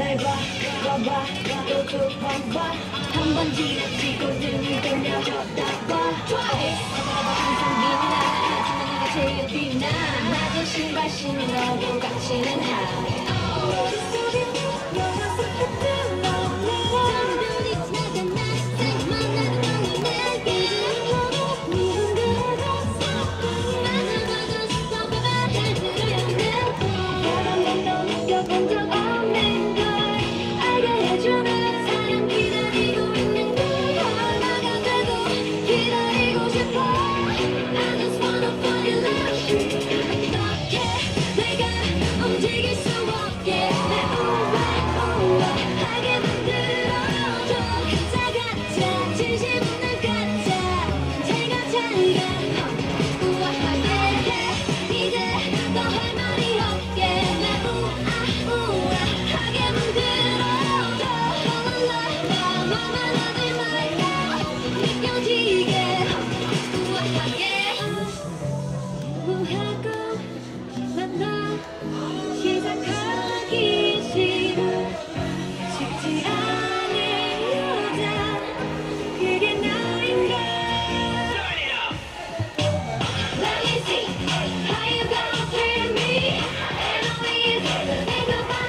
날 봐, 봐봐, 또두번 봐. 한 번 지나치고 눈이 돌려줬다 봐. Twice. 항상 빛나, 하지만 내가 제일 빛나. 낮은 신발 신은 너고 같이는 하. Thank you.